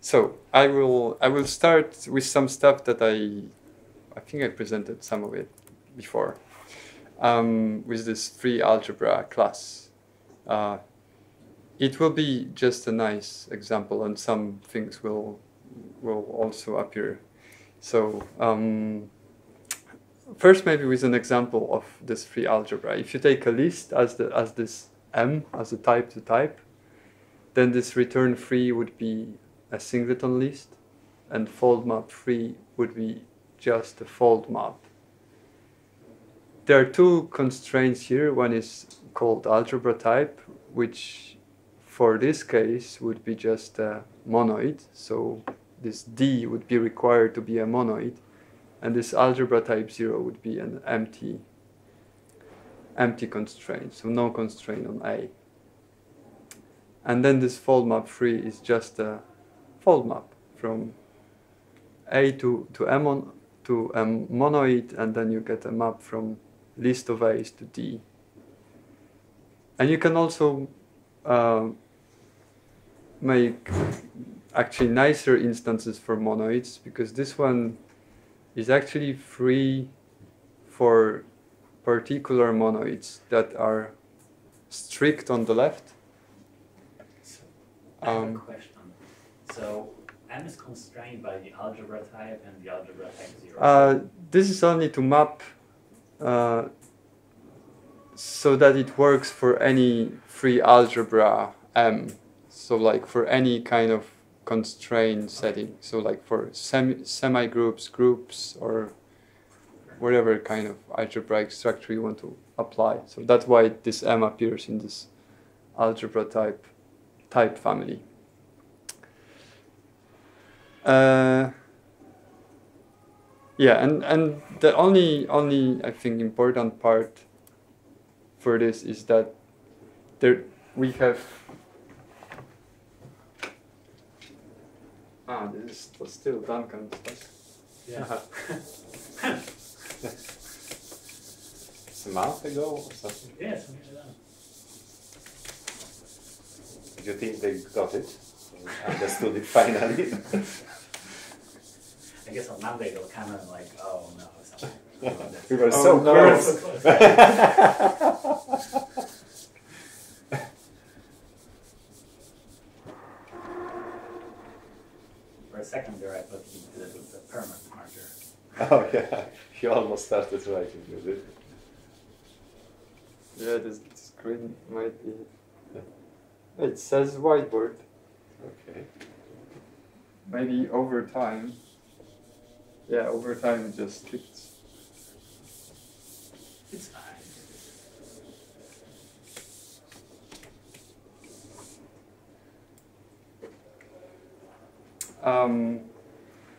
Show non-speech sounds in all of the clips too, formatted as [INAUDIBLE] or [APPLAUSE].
So I will I will start with some stuff that I I think I presented some of it before um, with this free algebra class. Uh, it will be just a nice example, and some things will will also appear. So um, first, maybe with an example of this free algebra. If you take a list as the as this M as a type to type, then this return free would be a singleton list, and fold map free would be just a fold map. There are two constraints here. One is called algebra type, which for this case would be just a monoid. So this D would be required to be a monoid, and this algebra type 0 would be an empty empty constraint, so no constraint on A. And then this fold map free is just a fold map from A to, to M on, to a monoid, and then you get a map from list of A's to D. And you can also uh, make actually nicer instances for monoids because this one is actually free for particular monoids that are strict on the left. I have a Um. So M is constrained by the algebra type and the algebra type zero. Uh, this is only to map uh, so that it works for any free algebra M. So like for any kind of constraint setting. So like for semi semi groups, groups, or whatever kind of algebraic structure you want to apply. So that's why this M appears in this algebra type type family. Uh, yeah, and, and the only only I think important part for this is that there we have ah this is still Duncan stuff. Yeah. [LAUGHS] A month ago or something. yeah, something like that. Did you think they got it? Understood it finally? [LAUGHS] I guess on Monday they'll come and like, oh no, something. we were Oh, so no. close. [LAUGHS] For a second there, I thought you did it with the permanent marker. oh yeah, you almost started writing with it. Yeah, this screen might be. It says whiteboard. Okay. Maybe over time. Yeah, over time it just skipped. It's fine. Um,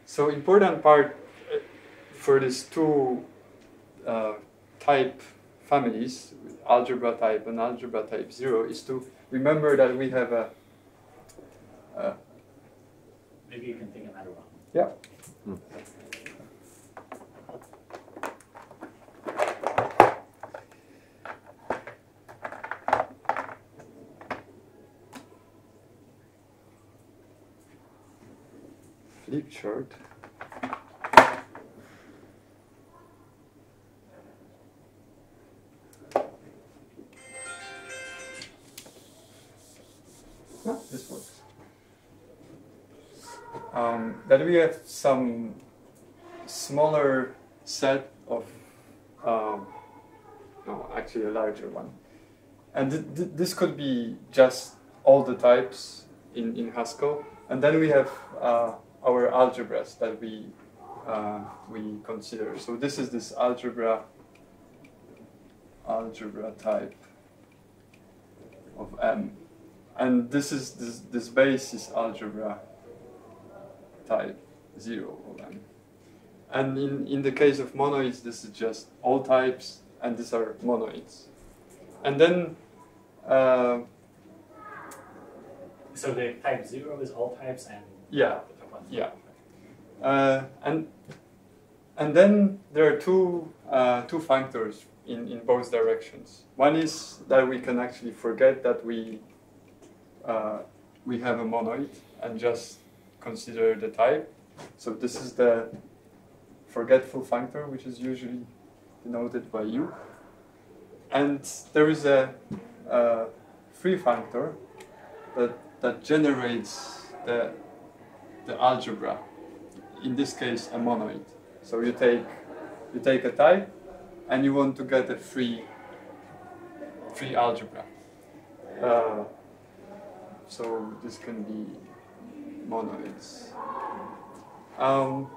so important part uh, for these two uh, type families, algebra type and algebra type zero, is to remember that we have a. Uh, Maybe you can think another one. yeah. Flip chart. Then we have some smaller set of, um, no, actually a larger one. And th- th- this could be just all the types in, in Haskell. And then we have uh, our algebras that we, uh, we consider. So this is this algebra, algebra type of M. And this is this, this base is algebra type 0 of M. And in, in the case of monoids, this is just all types, and these are monoids. And then, uh, So the type zero is all types and Yeah, the top one. yeah. uh, and and then there are two uh, two functors in, in both directions. One is that we can actually forget that we uh, we have a monoid and just consider the type. So this is the forgetful functor, which is usually denoted by u. And there is a, a free functor that, that generates the, the algebra, in this case a monoid. So you take, you take a type and you want to get a free, free algebra. Uh, so this can be monoids. Um,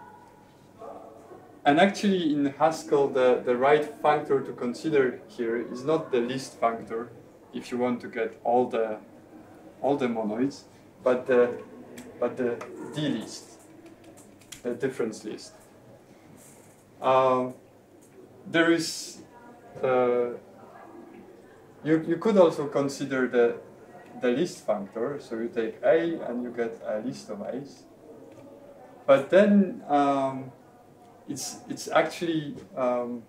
and actually in Haskell, the, the right functor to consider here is not the list functor, if you want to get all the, all the monoids, but the, but the d-list, the difference list. Uh, there is, uh, you, you could also consider the, the list functor, so you take a and you get a list of a's. But then um, it's it's actually um,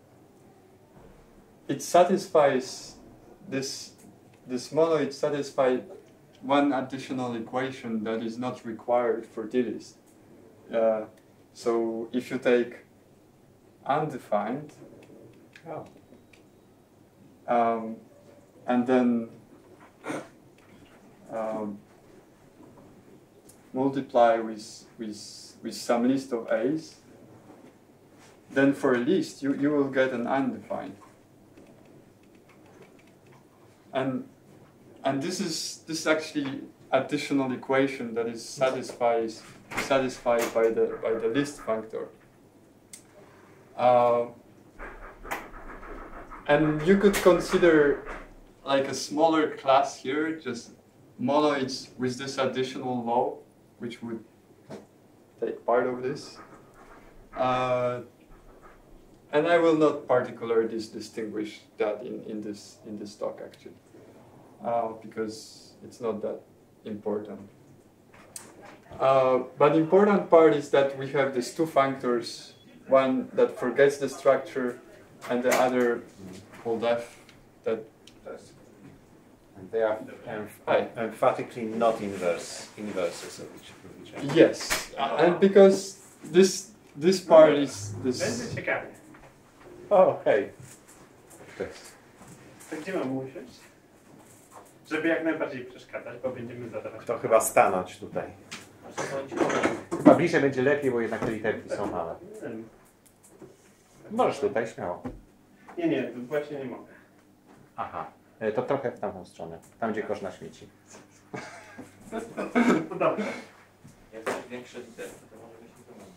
it satisfies this this monoid satisfies one additional equation that is not required for d-list. Uh, so if you take undefined, Oh. um, and then um, multiply with, with, with some list of a's, then for a list you, you will get an undefined. And, and this is this is actually additional equation that is satisfies satisfied by the by the list functor. Uh, and you could consider like a smaller class here, just monoids with this additional law, which would take part of this. Uh, and I will not particularly dis- distinguish that in, in this in this talk actually, uh, because it's not that important. Uh, but important part is that we have these two functors, one that forgets the structure, and the other called f that they are emph- emphatically not inverse inverses of each, of each other. yes, uh, and because this this part is this. Będzie ciekawie. O, hej. Cześć. To gdzie mam usiąść? Żeby jak najbardziej przeszkadzać, bo będziemy zadawać. To chyba stanąć tutaj. Chyba bliżej będzie lepiej, bo jednak te literki są małe. Możesz tutaj, śmiało. Nie, nie, właśnie nie mogę. Aha. E, To trochę w tamtą stronę. Tam, gdzie kosz na śmieci. [LAUGHS] No dobrze. Jak coś większe litery, to może być problem.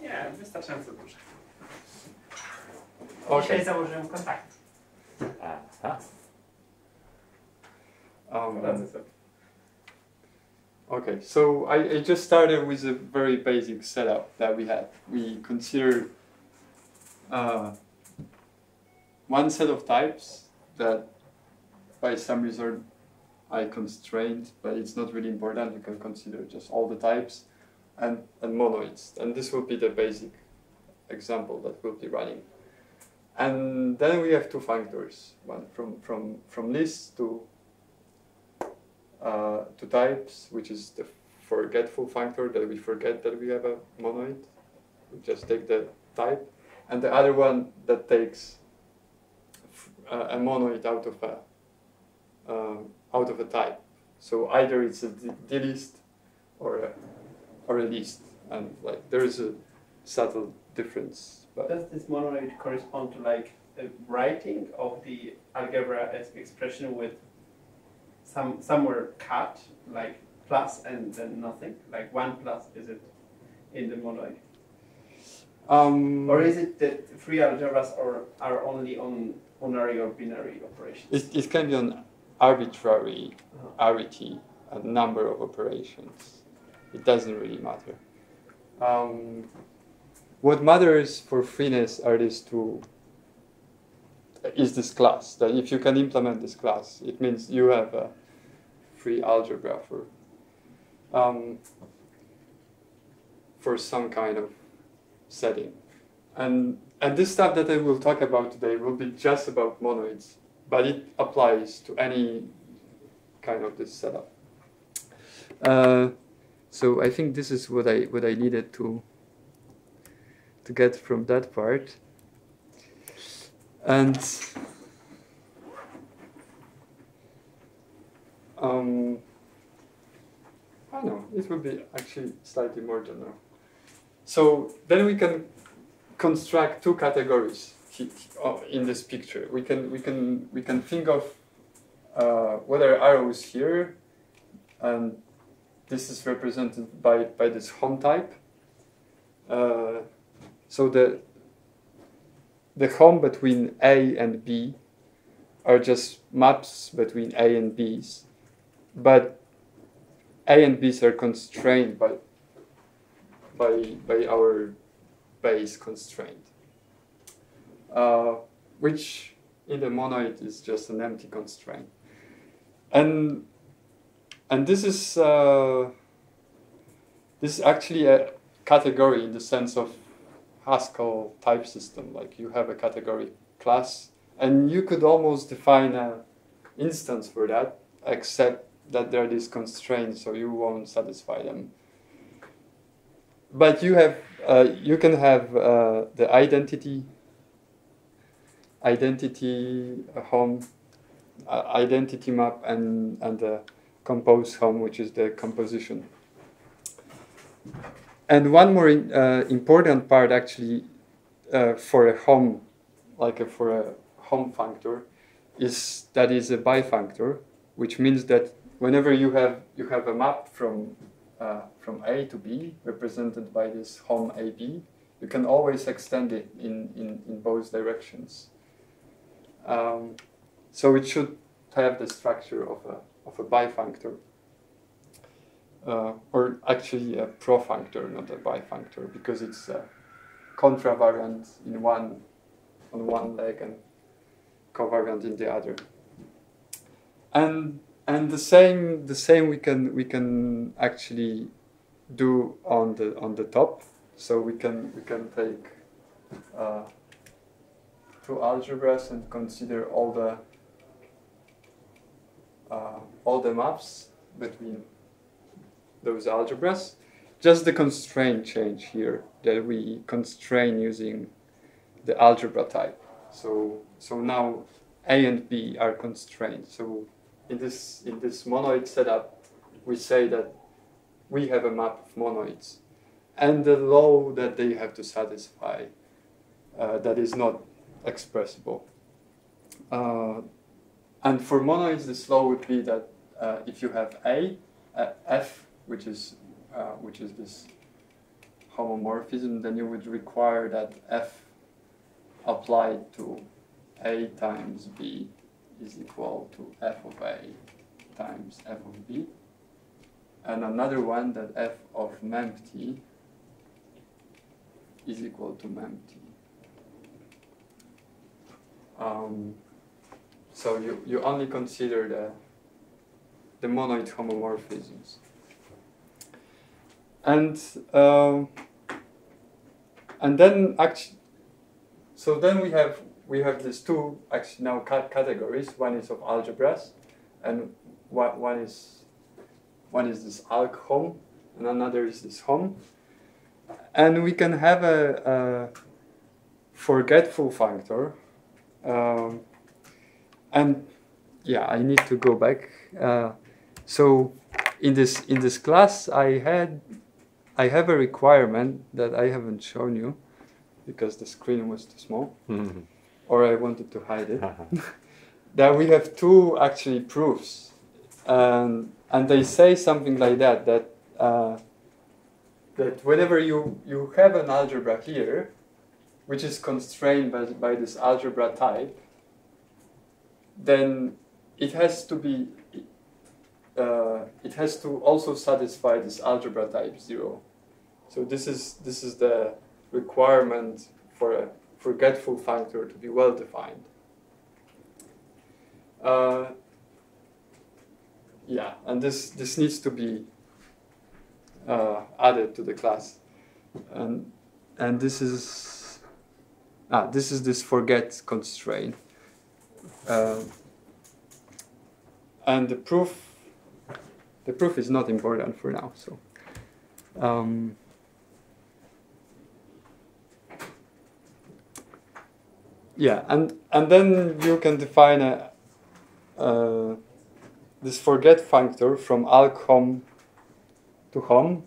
Nie, wystarczająco duże. Okay. Dzisiaj założyłem kontakt. Aha. Um, Poradzę sobie. Okay, so I, I just started with a very basic setup that we had. We considered uh, one set of types that by some reason I constrained, but it's not really important. You can consider just all the types and, and monoids. And this will be the basic example that we'll be running. And then we have two functors, one from, from, from list to uh, to types, which is the forgetful functor that we forget that we have a monoid. We just take the type, and the other one that takes uh, a monoid out of a uh, out of a type. So either it's a d- d-list or a or a list, and like there is a subtle difference. But Does this monoid correspond to like a writing of the algebra expression with some somewhere cut, like plus and then nothing? Like one plus is it in the monoid? um, Or is it that free algebras are, are only on unary or binary operations? It, it can be an arbitrary arity, a number of operations. It doesn't really matter. Um, what matters for freeness are these two. Is this class that if you can implement this class, it means you have a free algebra for um, for some kind of setting, and and this stuff that I will talk about today will be just about monoids but it applies to any kind of this setup. Uh, so I think this is what I what I needed to to get from that part. And um, I know, it would be actually slightly more general. So then we can construct two categories in this picture. We can we can we can think of uh, what are arrows here, and this is represented by by this hom type. Uh, so the the hom between A and B are just maps between A and B's, but A and B's are constrained by by by our base constraint, uh, which in the monoid is just an empty constraint, and and this is uh, this is actually a category in the sense of Haskell type system. Like you have a category class, and you could almost define an instance for that, except that there are these constraints, so you won't satisfy them. But you have uh, you can have uh, the identity identity uh, hom uh, identity map and and the compose hom, which is the composition. And one more in, uh, important part actually uh, for a hom, like a, for a hom functor, is that is a bifunctor, which means that whenever you have you have a map from uh, from A to B represented by this hom AB, you can always extend it in, in, in both directions. Um, so it should have the structure of a, of a bifunctor. Uh, or actually a profunctor, not a bifunctor, because it's a contravariant in one on one leg and covariant in the other. And and the same the same we can we can actually do on the on the top. So we can we can take uh, two algebras and consider all the uh, all the maps between those algebras. Just the constraint change here that we constrain using the algebra type. So so now A and B are constrained. So in this in this monoid setup, we say that we have a map of monoids, and the law that they have to satisfy uh, that is not expressible. Uh, and for monoids, this law would be that uh, if you have A, uh, F, which is uh, which is this homomorphism, then you would require that F applied to A times B is equal to f of a times f of b. And another one that f of mempty is equal to mempty. Um, so you, you only consider the, the monoid homomorphisms. And um, and then actually, so then we have we have these two actually now cat categories. One is of algebras, and one, one is one is this AlgHom, and another is this hom. And we can have a, a forgetful functor. Um, and yeah, I need to go back. Uh, so in this in this class, I had I have a requirement that I haven't shown you because the screen was too small, Mm-hmm. or I wanted to hide it. [LAUGHS] [LAUGHS] that we have two actually proofs, and and they say something like that that uh, that whenever you you have an algebra here, which is constrained by by this algebra type, then it has to be uh, it has to also satisfy this algebra type zero. So this is this is the requirement for a forgetful functor to be well defined. Uh, yeah, and this this needs to be uh, added to the class, and and this is ah this is this forget constraint, uh, and the proof the proof is not important for now. So Um, yeah, and and then you can define a uh, this forget functor from AlgHom to hom,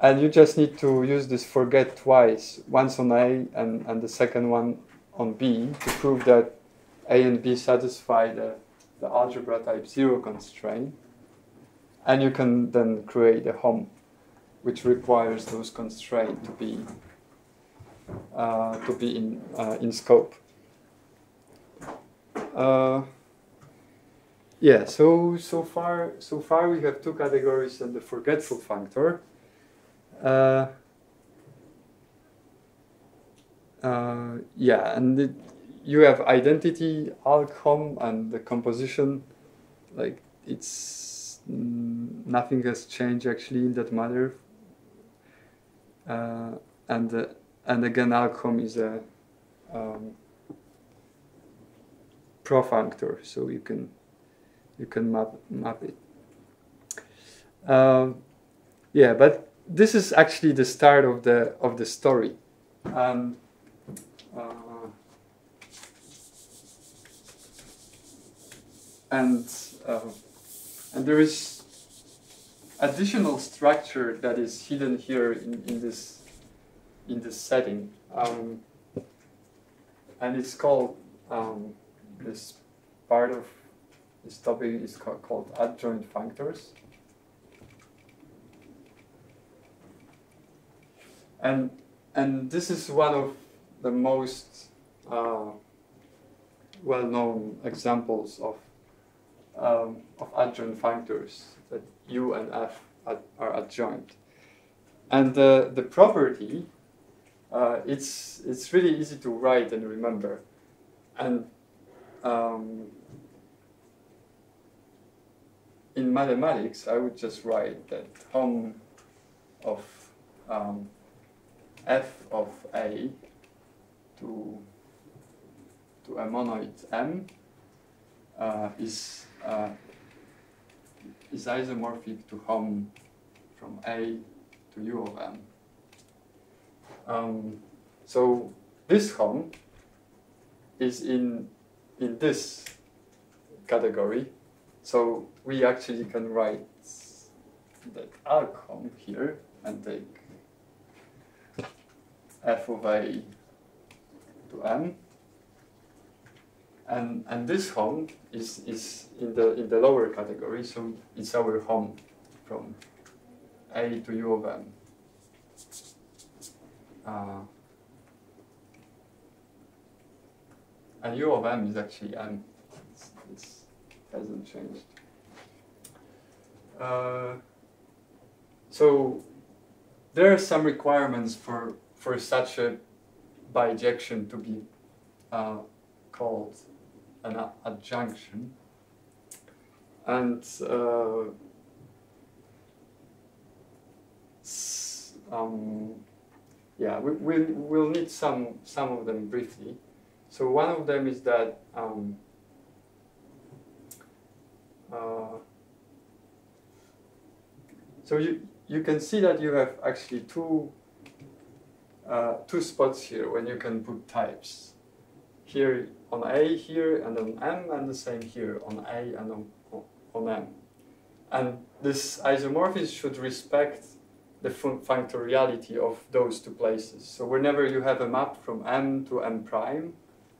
and you just need to use this forget twice, once on A and, and the second one on B to prove that A and B satisfy the, the algebra type 0 constraint. And you can then create a hom which requires those constraints to be uh, to be in uh, in scope. Uh, yeah. So so far so far we have two categories and the forgetful functor. Uh, uh, yeah, and it, you have identity, AlgHom, and the composition. Like it's mm, nothing has changed actually in that matter. Uh, and uh, and again, AlgHom is a um, profunctor, so you can you can map map it. Um, yeah, but this is actually the start of the of the story, and uh, and uh, and there is additional structure that is hidden here in, in this in this setting, um, and it's called um, this part of this topic is called adjoint functors. And and this is one of the most uh, well-known examples of um, of adjoint functors that U and F are, are adjoint. And the the property uh, it's it's really easy to write and remember, and um, in mathematics I would just write that hom of um, f of a to to a monoid m uh, is uh, is isomorphic to hom from a to u of m. Um, so this hom is in in this category. So we actually can write that AlgHom here and take f of a to m. And, and this hom is, is in, the, in the lower category, so it's our hom from a to u of m. Uh, and u of m is actually m. It's, it's hasn't changed. Uh, so there are some requirements for for such a bijection to be uh, called an adjunction. And uh, um, yeah, we, we'll, we'll need some, some of them briefly. So one of them is that um, uh, so you, you can see that you have actually two uh, two spots here when you can put types. Here on A here and on M and the same here on A and on, on M. And this isomorphism should respect the functoriality of those two places. So whenever you have a map from M to M prime,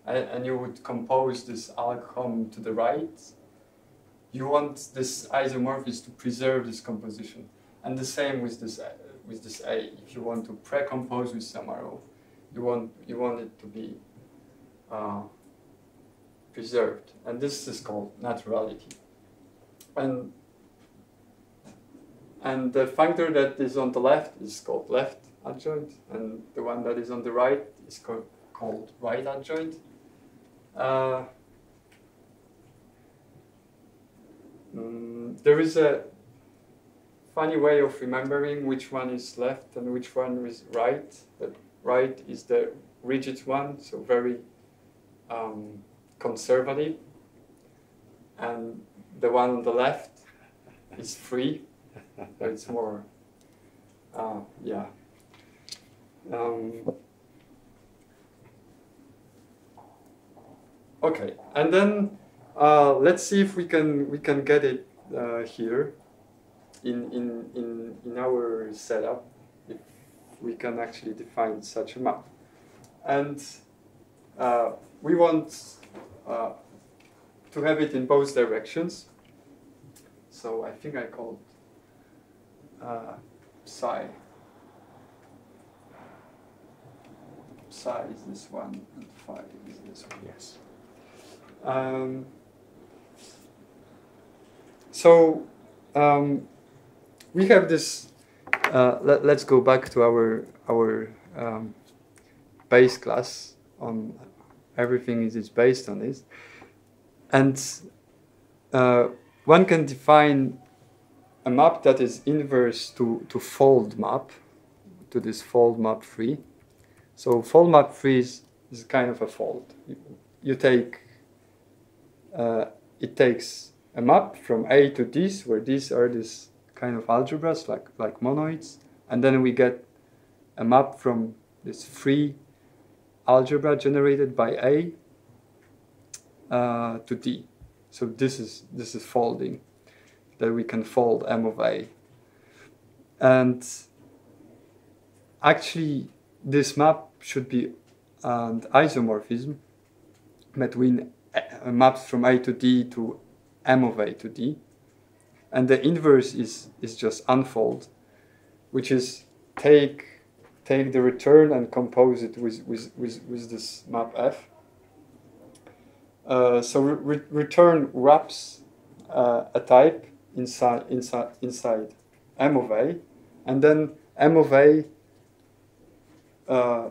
and, and you would compose this AlgHom to the right, you want this isomorphism to preserve this composition. And the same with this with this A. If you want to pre-compose with some arrow, you want you want it to be uh, preserved, and this is called naturality. And and the functor that is on the left is called left adjoint, and the one that is on the right is co called right adjoint. Uh, mm, there is a funny way of remembering which one is left and which one is right. That right is the rigid one, so very um, conservative, and the one on the left is free. so it's more uh, yeah. Um, okay, and then uh, let's see if we can we can get it uh, here in, in in in our setup if we can actually define such a map, and uh, we want uh, to have it in both directions. So I think I called uh, psi. Psi is this one, and phi is this one. Yes. Um, so um, we have this. Uh, let, let's go back to our our um, base class on everything is, based on this, and uh, one can define a map that is inverse to to fold map, to this fold map free. So fold map free is, is kind of a fold. You, you take uh, it takes a map from A to this, where these are these kind of algebras like like monoids, and then we get a map from this free algebra generated by A uh, to D. So this is this is folding that we can fold M of A, and actually this map should be an isomorphism between uh, maps from A to D to M of A to D. And the inverse is, is just unfold, which is take, take the return and compose it with, with, with, with this map F. Uh, so re return wraps uh, a type inside, inside, inside M of A, and then M of A uh,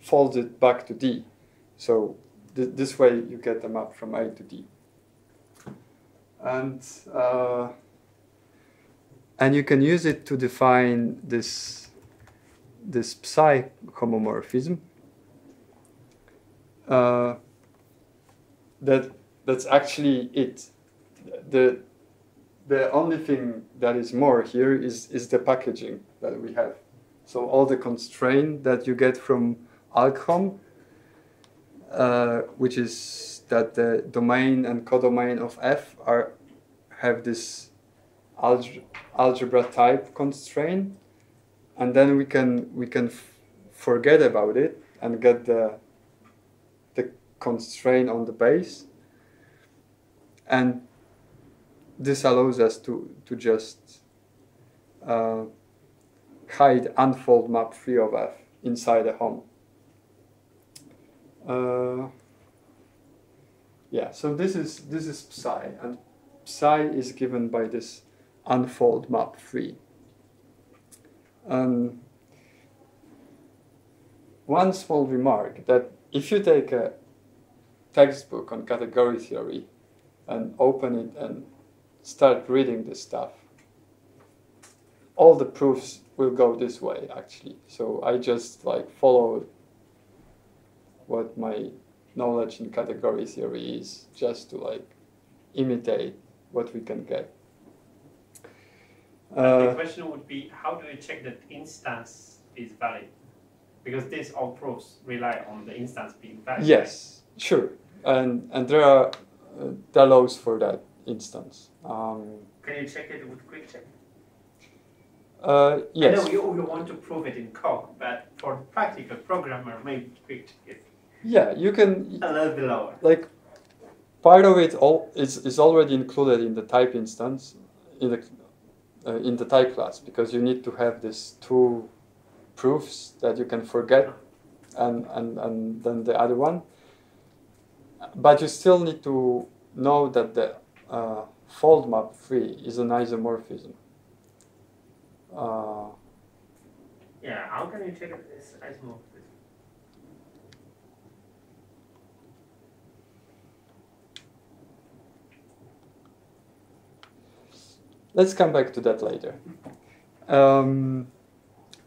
folds it back to D. So th this way you get the map from A to D. And, uh, and you can use it to define this, this psi homomorphism. Uh, that, that's actually it. The, the only thing that is more here is, is the packaging that we have. So all the constraint that you get from AlgHom uh, which is that the domain and codomain of F are have this alge algebra type constraint, and then we can we can forget about it and get the the constraint on the base, and this allows us to to just uh, hide unfold map free of F inside a hom. Uh, yeah, so this is this is psi, and psi is given by this unfold map free. Um, one small remark that if you take a textbook on category theory and open it and start reading this stuff, all the proofs will go this way actually. So I just like follow what my knowledge in category theory is, just to like imitate what we can get. Uh, the question would be, how do you check that instance is valid? Because these all proofs rely on the instance being valid. Yes, sure, and and there are uh, laws for that instance. Um, can you check it with QuickCheck? Uh, yes. I know you, you want to prove it in code, but for practical programmer, maybe QuickCheck it yeah, you can. A little bit lower. Like, part of it all is, is already included in the type instance, in the uh, in the type class, because you need to have these two proofs that you can forget, and and and then the other one. But you still need to know that the uh, fold map free is an isomorphism. Uh, yeah, how can you check this isomorphism? Let's come back to that later. Um,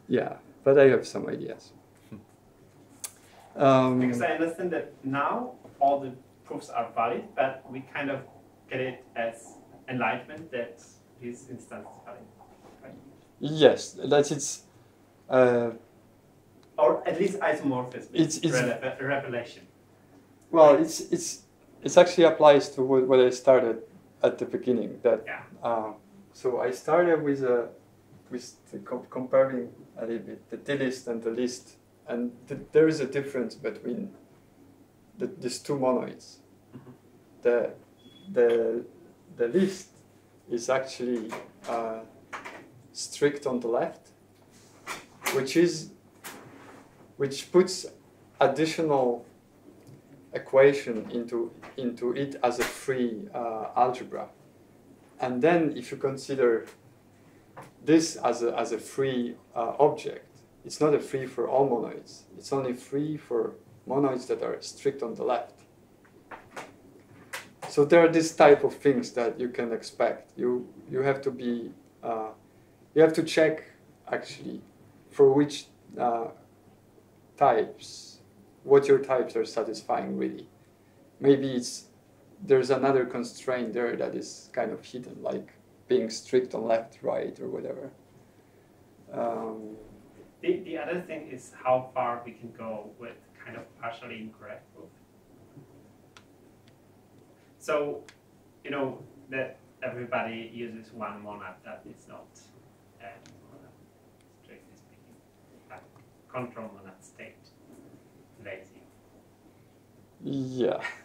yeah, but I have some ideas. Um, because I understand that now all the proofs are valid, but we kind of get it as enlightenment that this instance is valid. Right? Yes, that it's. Uh, Or at least isomorphism. It's- it's- Rele- revelation. well, it's it's it's actually applies to what, what I started at the beginning. That Yeah. uh, so I started with a with the com- comparing a little bit the D list and the list, and th- there is a difference between the, these two monoids. The the the list is actually uh, strict on the left, which is which puts additional equation into into it as a free uh, algebra. And then if you consider this as a, as a free uh, object, it's not a free for all monoids. It's only free for monoids that are strict on the left. So there are this type of things that you can expect. You you have to be uh, you have to check actually for which uh, types what your types are satisfying really. Maybe it's there's another constraint there that is kind of hidden, like being strict on left, right, or whatever. Um, The, the other thing is how far we can go with kind of partially incorrect proof. So, you know, that everybody uses one monad that is not a monad, strictly speaking. A control monad state. Lazy. yeah. [LAUGHS]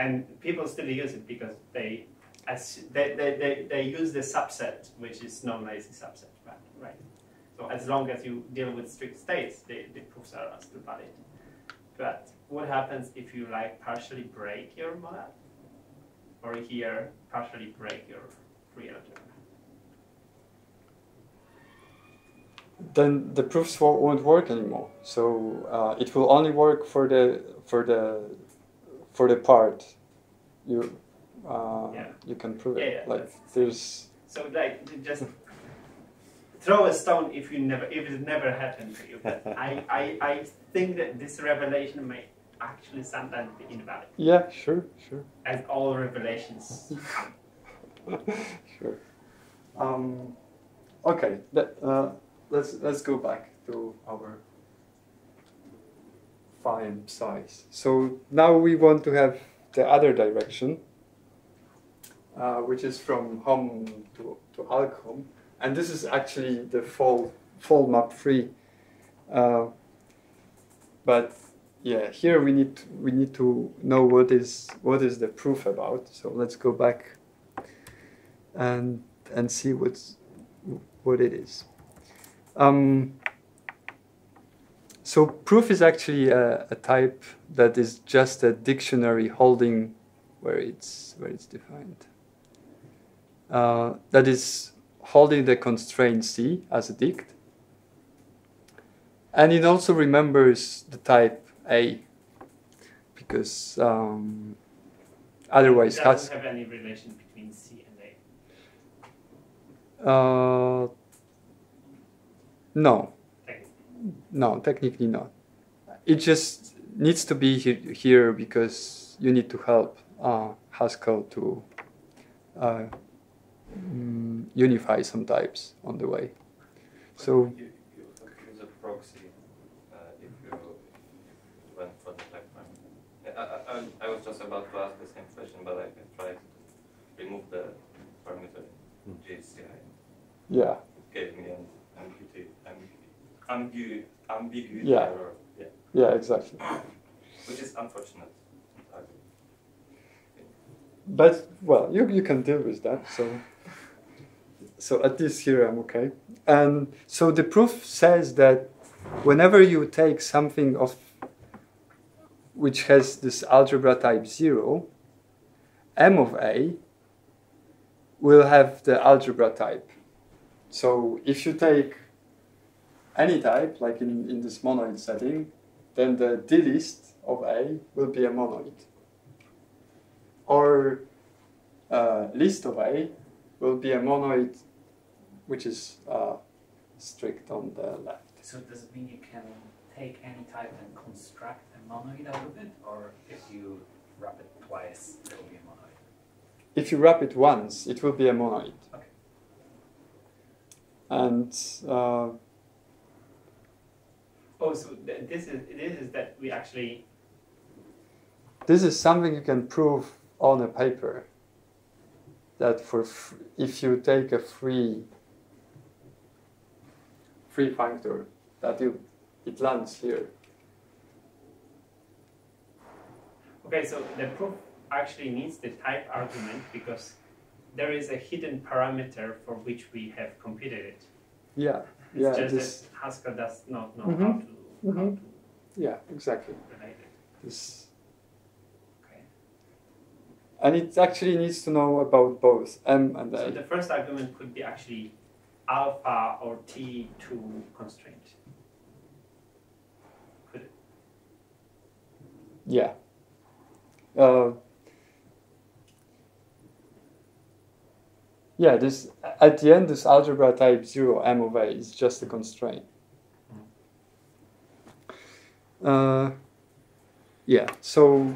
And people still use it because they, as they, they, they, they use the subset, which is non-lazy subset, right? right? So as long as you deal with strict states, the, the proofs are still valid. But what happens if you like partially break your monad? Or here, partially break your free algebra? then the proofs won't work anymore. So uh, it will only work for the for the for the part you uh, Yeah. you can prove Yeah, it. yeah, like there's So like just throw a stone if you never if it never happened to you. But [LAUGHS] I, I, I think that this revelation may actually sometimes be invalid. yeah sure sure As all revelations [LAUGHS] sure. Um, okay, that, uh, let's let's go back to our phi size. So now we want to have the other direction, uh, which is from hom to to AlgHom, and this is actually the fold fold map free. Uh, but yeah, here we need we need to know what is what is the proof about. So let's go back and and see what's what it is. Um, so proof is actually a, a type that is just a dictionary holding where it's where it's defined. Uh, that is holding the constraint C as a dict, and it also remembers the type A because um, otherwise it has doesn't have any relation between C and A. Uh, no. No, technically not. It just needs to be he- here because you need to help uh, Haskell to uh, mm, unify some types on the way. So you, you have to use a proxy uh, if you if went for the type prime. I, I, was just about to ask the same question, but I can try to remove the parameter JCI. yeah, It gave me an ambigu, ambigu, ambiguity Yeah. error. Yeah, yeah, exactly. which is unfortunate. But well, you you can deal with that. So so at least here I'm okay. And so the proof says that whenever you take something of which has this algebra type zero, M of A will have the algebra type. So if you take any type, like in, in this monoid setting, then the D list of A will be a monoid or uh, list of A will be a monoid which is uh, strict on the left. So does it mean you can take any type and construct a monoid out of it? Or if you wrap it twice, it will be a monoid? if you wrap it once, it will be a monoid. Okay. And uh, Oh, so th- this is this is that we actually this is something you can prove on a paper. That for f- if you take a free free functor, that you it lands here. okay. So the proof actually needs the type argument because there is a hidden parameter for which we have computed it. Yeah, It's yeah, just this, that Haskell does not know Mhm. how to how Mhm. to yeah, exactly. relate it. This, Okay. and it actually needs to know about both m and So a. the first argument could be actually alpha or T2 constraint. Could it? Yeah. Uh, yeah, this at the end, this algebra type zero m of a is just a constraint. Uh, yeah. So,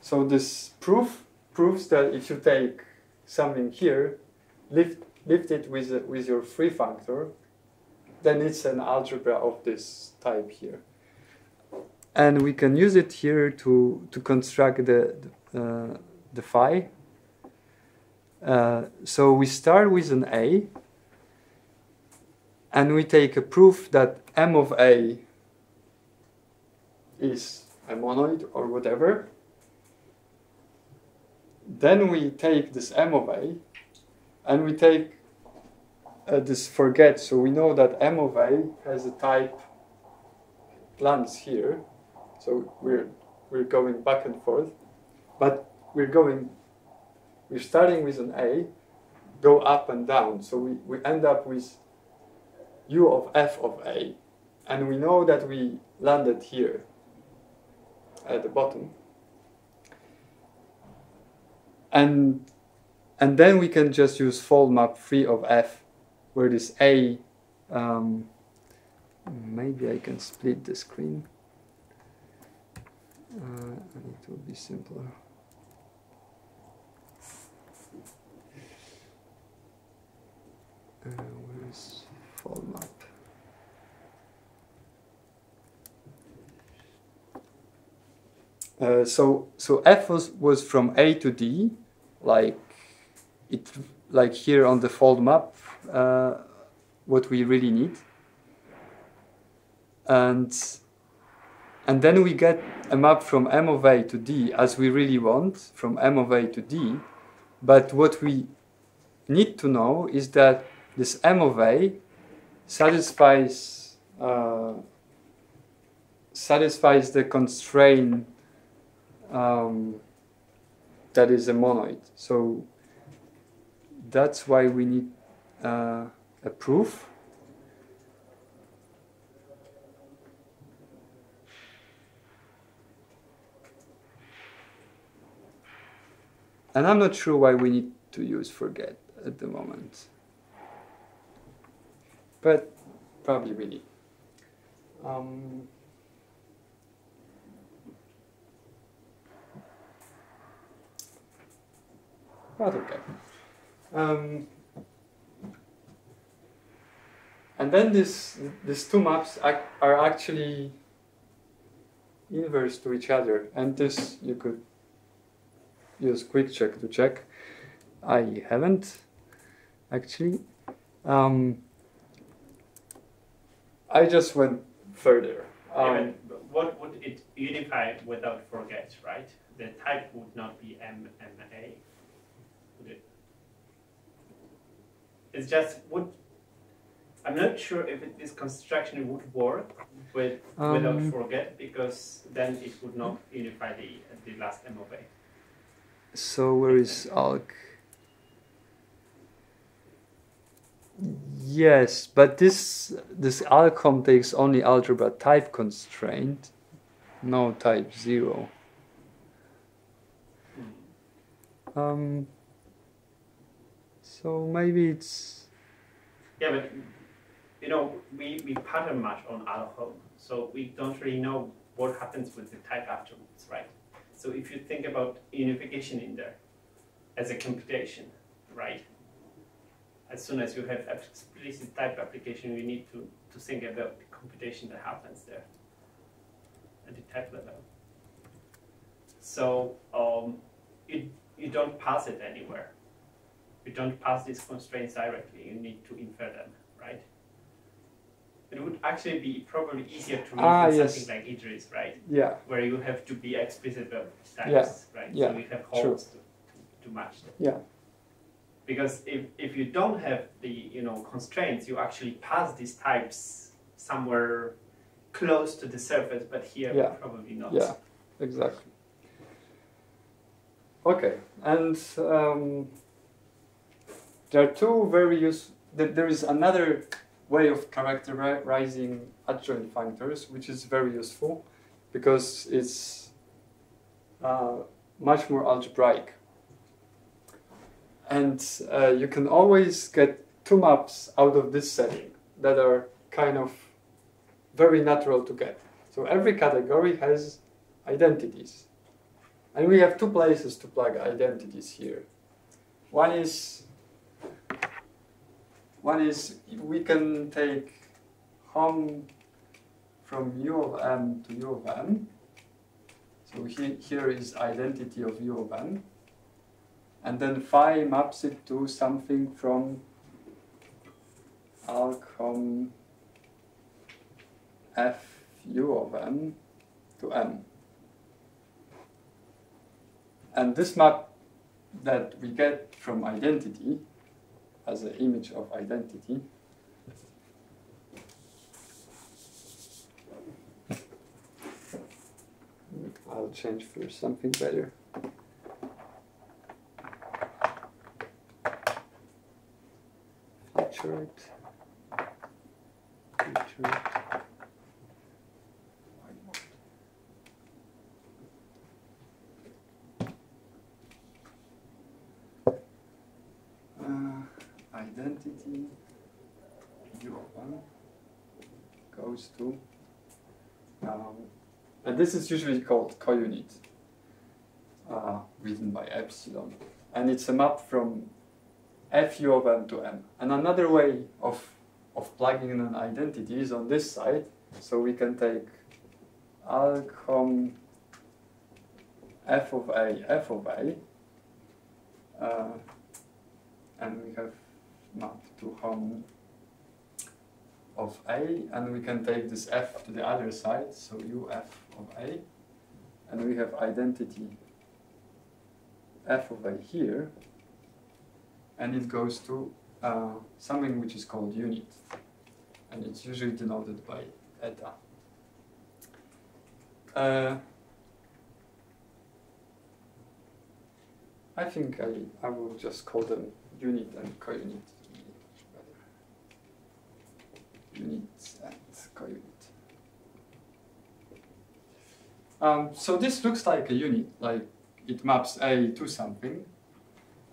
so this proof proves that if you take something here, lift lift it with with your free functor, then it's an algebra of this type here and we can use it here to to construct the uh, the phi. Uh, so we start with an a, and we take a proof that m of a is a monoid or whatever. Then we take this m of a, and we take uh, this forget. So we know that m of a has a type lands here. So we're we're going back and forth, but we're going we're starting with an A, go up and down. So we, we end up with U of F of A. And we know that we landed here at the bottom. And and then we can just use fold map free of F where this A um, maybe I can split the screen. Uh, and it will be simpler. Uh, where is fold map? Uh, so so f was, was from a to d, like it like here on the fold map, uh, what we really need, and and then we get a map from m of a to d as we really want, from m of a to d. But what we need to know is that this m of a satisfies uh, satisfies the constraint um, that is a monoid. So that's why we need uh, a proof. And I'm not sure why we need to use forget at the moment. But probably really. Um, okay. Um, and then this, these two maps ac- are actually inverse to each other. And this you could use QuickCheck to check. I haven't actually. Um, I just went further. Yeah, Um, but what would it unify without forget, right? The type would not be M M A. Would it? It's just would. I'm not sure if it, this construction would work with without Um, forget because then it would not unify the the last M of A. so where is alg? Yes, but this this AlgHom takes only algebra type constraint, no type zero. Um, so maybe it's Yeah, but you know we we pattern match on AlgHom, so we don't really know what happens with the type afterwards, right? So if you think about unification in there, as a computation, right? As soon as you have explicit type application, you need to, to think about the computation that happens there at the type level. So um, you, you don't pass it anywhere. You don't pass these constraints directly. You need to infer them, right? It would actually be probably easier to read Ah, yes. something like Idris, right? Yeah, Where you have to be explicit about types, Yeah, right? yeah, So you have holes to, to, to match them. yeah, Because if, if you don't have the you know constraints, you actually pass these types somewhere close to the surface, but here Yeah. probably not. yeah, exactly. Okay, and um, there are two very use. There there is another way of characterizing adjoint functors, which is very useful because it's uh, much more algebraic. And uh, you can always get two maps out of this setting that are kind of very natural to get. So every category has identities. And we have two places to plug identities here. One is one is we can take hom from u of m to u of m. So he, here is identity of u of m. And then phi maps it to something from AlgHom f u of m to m. And this map that we get from identity as an image of identity I'll change for something better. Featured. Featured. Uh, identity u one goes to um, and this is usually called counit uh, written by epsilon and it's a map from fu of m to m and another way of of plugging in an identity is on this side. So we can take AlgHom f of a f of a uh, and we have map to hom of A, and we can take this F to the other side, so UF of A, and we have identity F of A here, and it goes to uh, something which is called unit, and it's usually denoted by eta. Uh, I think I, I will just call them unit and counit. Unit and counit. Um, so this looks like a unit, like it maps A to something,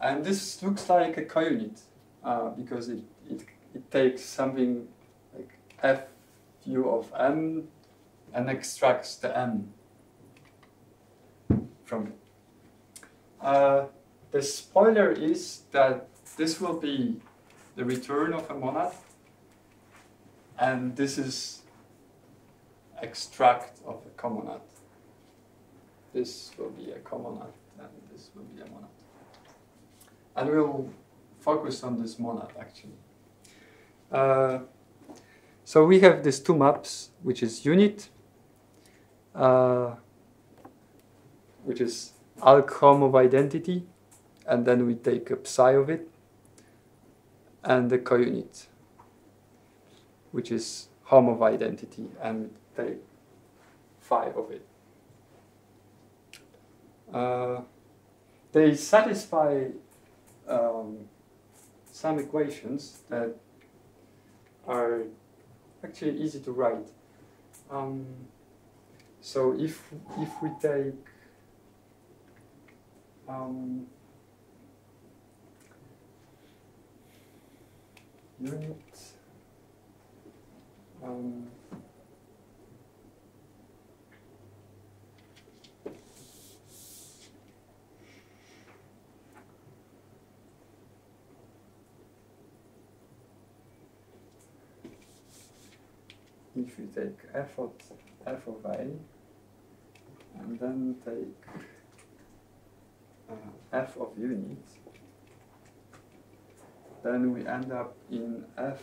and this looks like a counit uh, because it, it, it takes something like f u of m and extracts the m from it. Uh, the spoiler is that this will be the return of a monad, and this is extract of a comonad. This will be a comonad, and this will be a monad. And we'll focus on this monad actually. Uh, so we have these two maps, which is unit, uh, which is AlgHom of identity, and then we take a psi of it, and the counit, which is hom of identity, and take phi of it. Uh, they satisfy um, some equations that are actually easy to write. Um, so if if we take um, unit um, if you take f of f of a and then take uh, f of unit, then we end up in f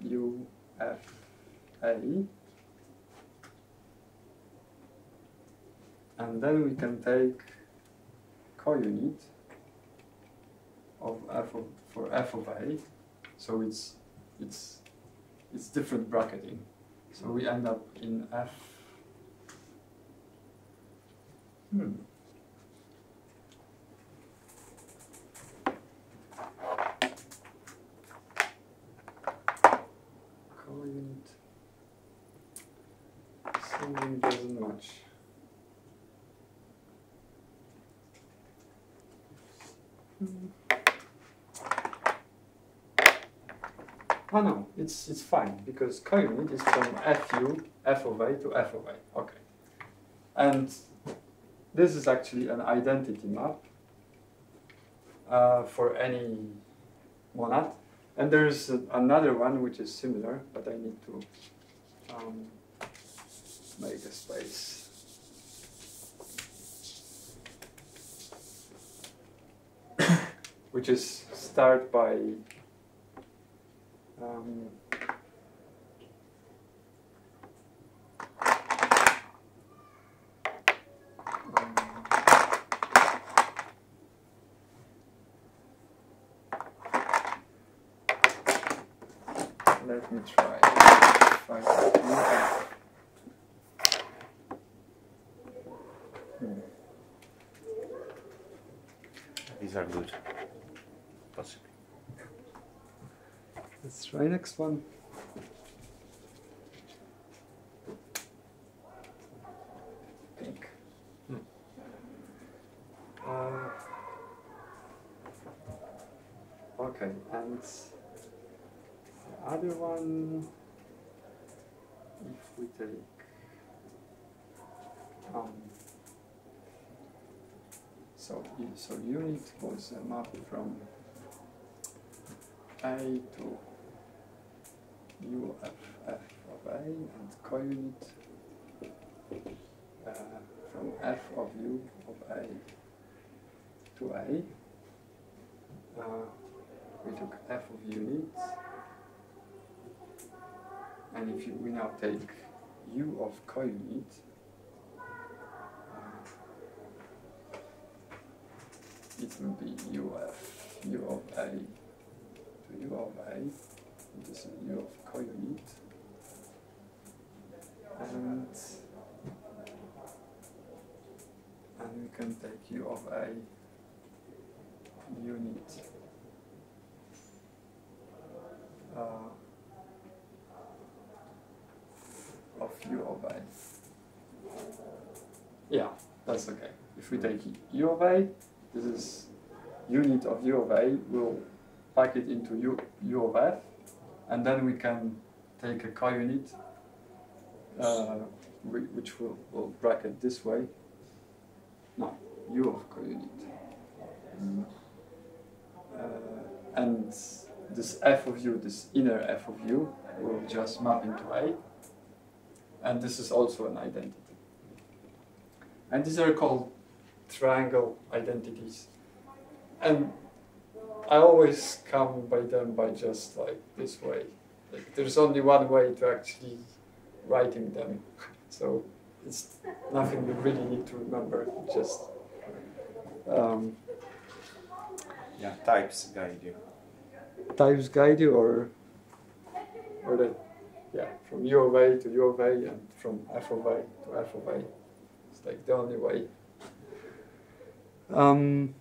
u f a, and then we can take co-unit of f of, for f of a, so it's it's it's different bracketing. So we end up in f. Hmm. Co-unit. Something doesn't match. Hmm. Oh no, it's it's fine because co-unit is from fu f of a to f of a. Okay, and this is actually an identity map uh, for any monad. And there's another one which is similar, but I need to um, make a space. [COUGHS] which is start by um, let me try. Find. Hmm. These are good. Let's try next one. Pink. Uh, okay, and the other one, if we take um, so so unit was a map from A to u of F of a and counit uh, from f of u of a to a. Uh, we took f of units and if you, we now take u of counit, uh, it will be u f u of a to u of a this is u of counit and and we can take u of a unit. Uh, of u of a yeah that's okay. If we take u of a this is unit of u of a we'll pack it into u, u of f and then we can take a co-unit uh, which will, will bracket this way. No, u of co-unit. Mm. Uh, and this f of u, this inner f of u, will just map into a. And this is also an identity. And these are called triangle identities. And I always come by them by just like this way. Like there's only one way to actually writing them. So it's nothing you really need to remember. Just um, Yeah, types guide you. types guide you or or the yeah, from U of A to U of A and from F of A to F of A. It's like the only way. Um,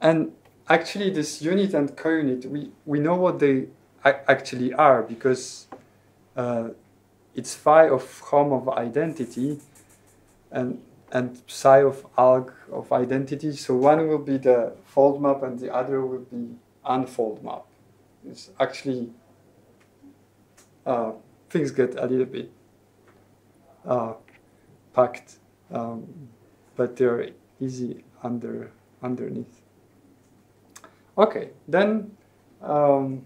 and actually, this unit and co-unit, we, we know what they ac- actually are because uh, it's phi of hom of identity and and psi of alg of identity. So one will be the fold map and the other will be unfold map. It's actually uh, things get a little bit uh, packed, um, but they're easy under underneath. Okay, then um,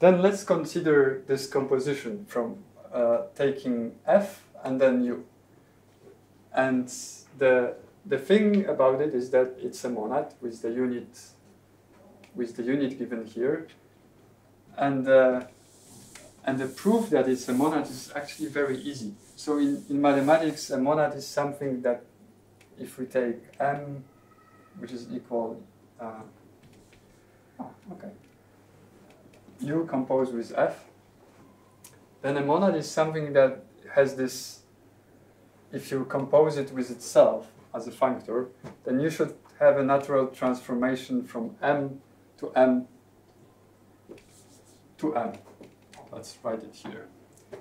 then let's consider this composition from uh, taking f and then u. And the the thing about it is that it's a monad with the unit with the unit given here, and uh, and the proof that it's a monad is actually very easy. So in, in mathematics, a monad is something that if we take m, which is equal, uh, oh, okay, u composed with f, then a monad is something that has this, if you compose it with itself as a functor, then you should have a natural transformation from m to m to m. Let's write it here.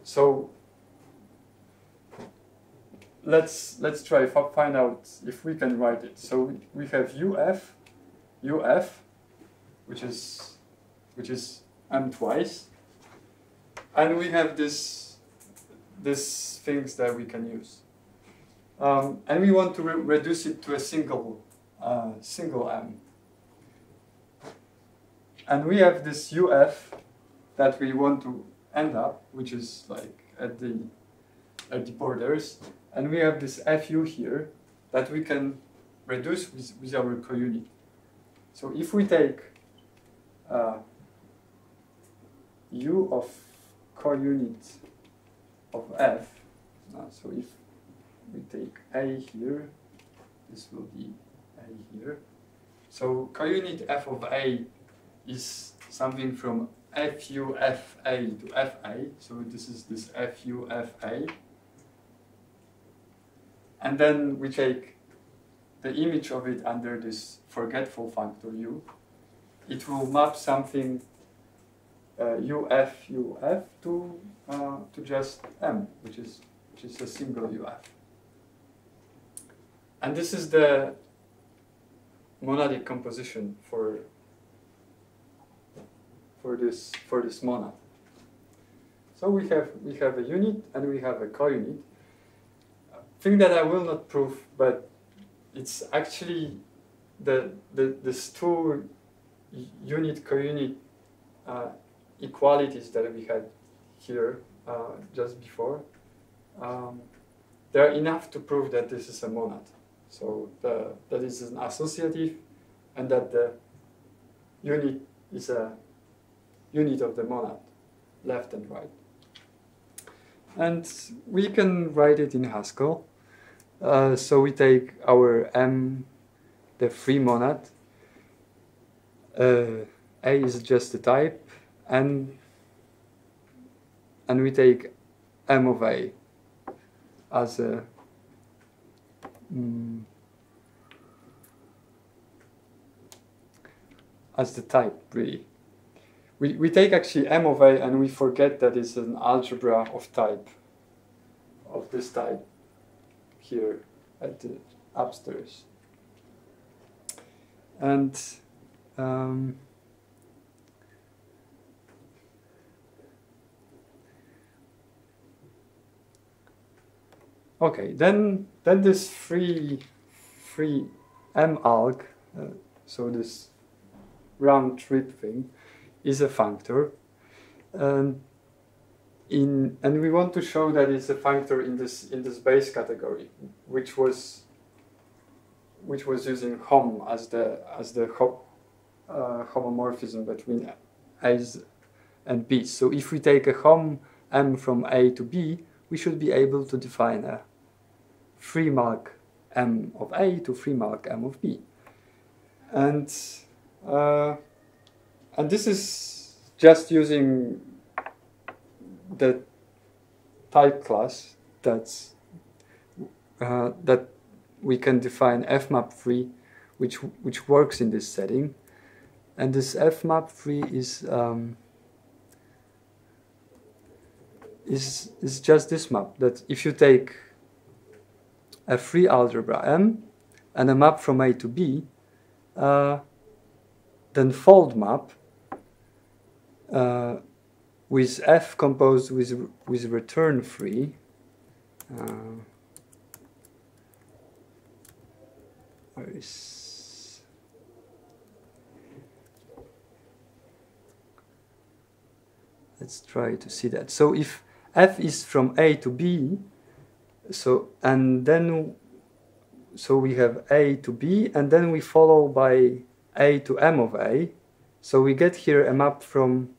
So let's let's try find out if we can write it. So we, we have uf, uf, which is which is m twice, and we have this this things that we can use, um, and we want to re- reduce it to a single uh, single m. And we have this uf that we want to end up, which is like at the at the borders, and we have this fu here that we can reduce with, with our counit. So if we take uh, u of co-unit of f, uh, so if we take a here, this will be a here. So co-unit f of a is something from FUFA to FA, so this is this FUFA. And then we take the image of it under this forgetful functor U. It will map something uh, UF UF to uh, to just M, which is which is a single UF. And this is the monadic composition for for this for this monad. So we have we have a unit and we have a counit. Thing that I will not prove, but it's actually the the these two unit counit uh, equalities that we had here uh, just before. Um, they are enough to prove that this is a monad. So the, that is an associative, and that the unit is a unit of the monad, left and right. And we can write it in Haskell. Uh, so we take our M, the free monad. Uh, a is just the type, and and we take M of A as a mm, as the type really we, we take actually M of A and we forget that it's an algebra of type, of this type, here at the upstairs. And um, okay, then then this free free M alg, uh, so this round trip thing is a functor. And in and we want to show that it's a functor in this in this base category, which was which was using hom as the as the uh, homomorphism between a's and b's. So if we take a hom m from a to b, we should be able to define a free mark m of a to free mark m of b. And uh, and this is just using the type class that's uh, that we can define fmap free, which which works in this setting, and this fmap free is um, is is just this map that if you take a free algebra M and a map from A to B, uh, then fold map uh, with f composed with, with return free, uh, where is let's try to see that. So if f is from a to b, so and then so we have a to b and then we follow by a to m of a so we get here a map from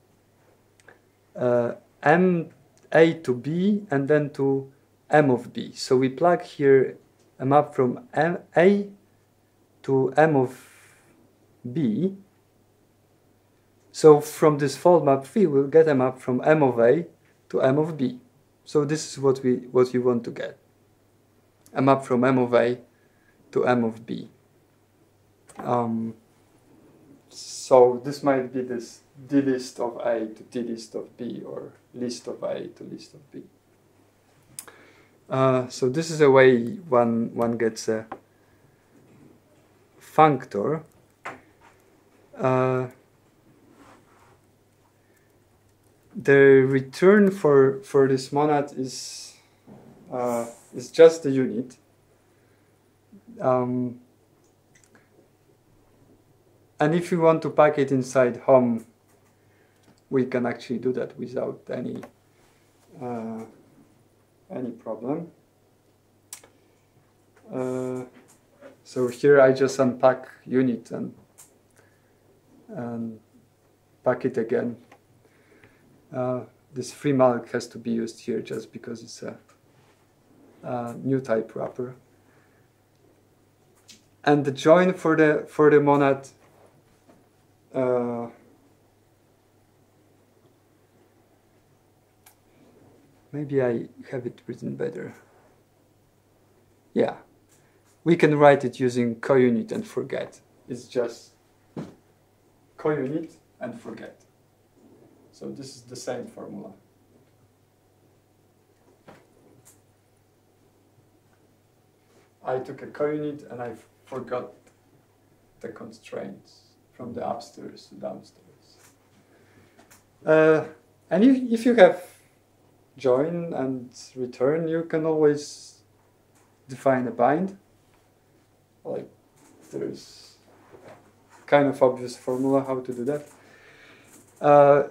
uh, M A to B and then to M of B. So we plug here a map from M A to M of B. So from this fold map phi, we'll get a map from M of A to M of B. So this is what we what you want to get. A map from M of A to M of B. Um, so this might be this D list of A to D list of B or list of A to list of B. Uh, so this is a way one one gets a functor. Uh, the return for for this monad is uh, is just the unit. Um, and if you want to pack it inside hom, we can actually do that without any uh, any problem. Uh, so here I just unpack unit and and pack it again. Uh, this free M alg has to be used here just because it's a, a new type wrapper. And the join for the for the monad uh, maybe I have it written better. Yeah, we can write it using counit and forget. It's just counit and forget. So this is the same formula. I took a counit and I forgot the constraints from the upstairs to downstairs. Uh, and if, if you have join and return, you can always define a bind. Like there's kind of obvious formula how to do that. Uh,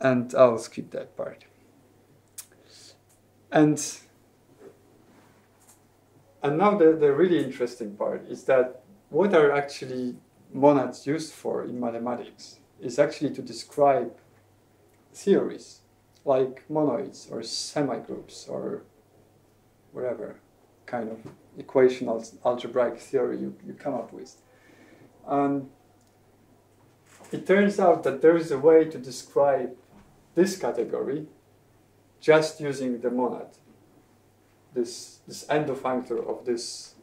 and I'll skip that part. And and now the, the really interesting part is that what are actually monads used for in mathematics is actually to describe theories like monoids or semigroups or whatever kind of equational algebraic theory you, you come up with. And it turns out that there is a way to describe this category just using the monad, this, this endofunctor of this,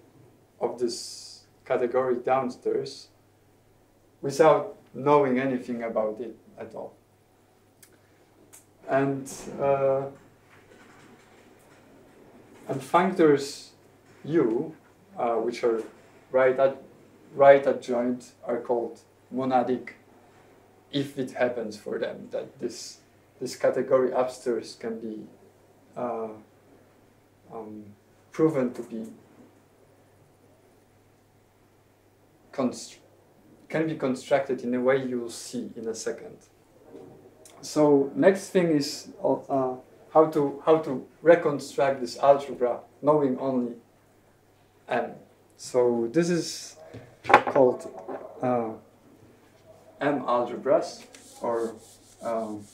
of this category downstairs without knowing anything about it at all. And, uh, and functors U, uh, which are right, at, right adjoint, are called monadic if it happens for them that this, this category upstairs can be uh, um, proven to be can be constructed in a way you'll see in a second. So next thing is uh, how to how to reconstruct this algebra knowing only M. So this is called uh, M algebras or um,